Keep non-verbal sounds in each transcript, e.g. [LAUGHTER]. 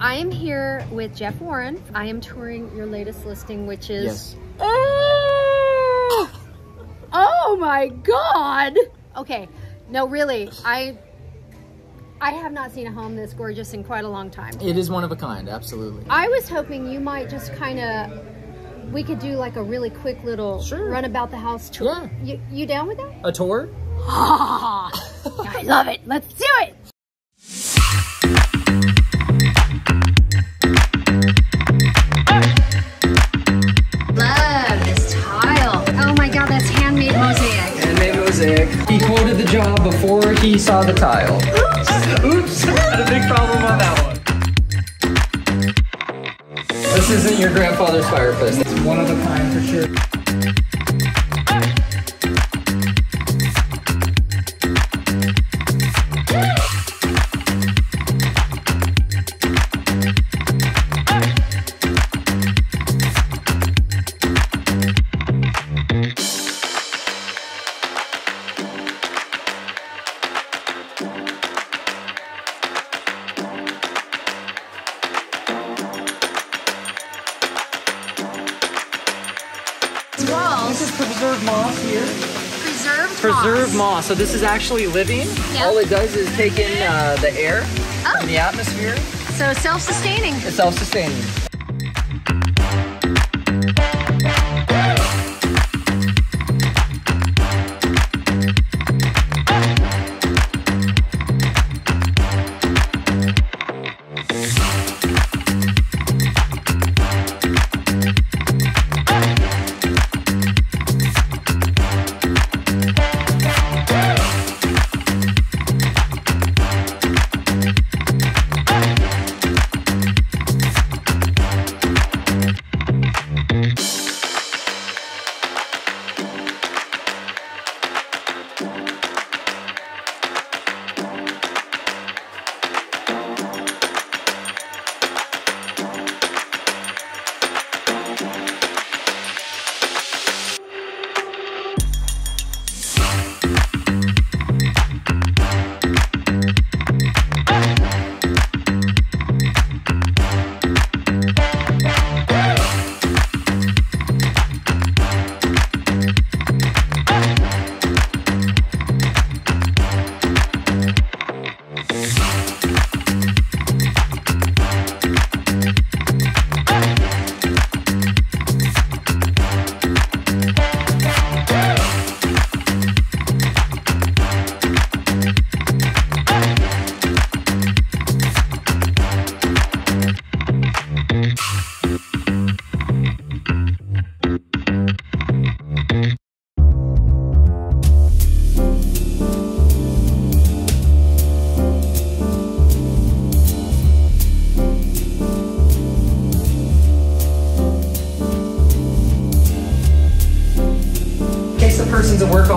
I am here with Jeff Warren. I am touring your latest listing, which is. Yes. Oh, [GASPS] oh my God! Okay, no, really, I. I have not seen a home this gorgeous in quite a long time. It is one of a kind, absolutely. I was hoping you might just kind of. We could do like a really quick little Sure. run about the house tour. Yeah. You, you down with that? A tour? [LAUGHS] I love it. Let's Mosaic. He quoted the job before he saw the tile. [LAUGHS] Oops. Had a big problem on that one. This isn't your grandfather's fireplace. It's one of a kind for sure. This is preserved moss here. preserved Preserved moss. moss. So this is actually living. Yeah. All it does is take in uh, the air Oh. and the atmosphere. So self-sustaining. It's self-sustaining.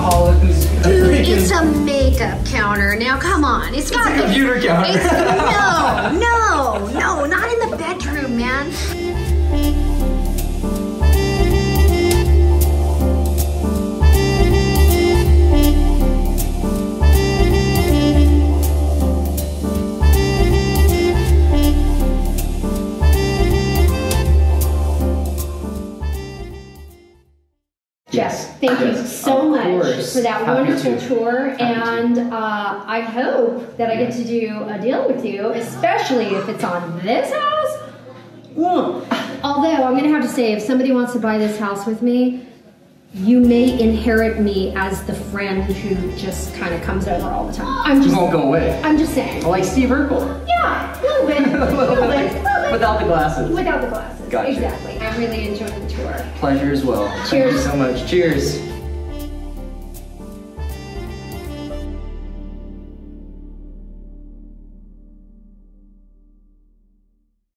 Person's a workaholic who's Dude, it's a makeup counter. Now, come on. It's got a computer counter. It's, [LAUGHS] no, no, no, not in the bedroom, man. Yes. Thank you so much for that Happy wonderful to. tour, Happy to. and uh, I hope that I get to do a deal with you, especially if it's on this house. Although I'm gonna have to say, if somebody wants to buy this house with me, you may inherit me as the friend who just kind of comes over all the time. I'm Just just, won't go away. I'm just saying. Like Steve Urkel. Yeah, a little bit, [LAUGHS] Without the glasses. Without the glasses. Gotcha. Exactly. I really enjoyed the tour. Pleasure as well. Thank you Cheers. so much. Cheers.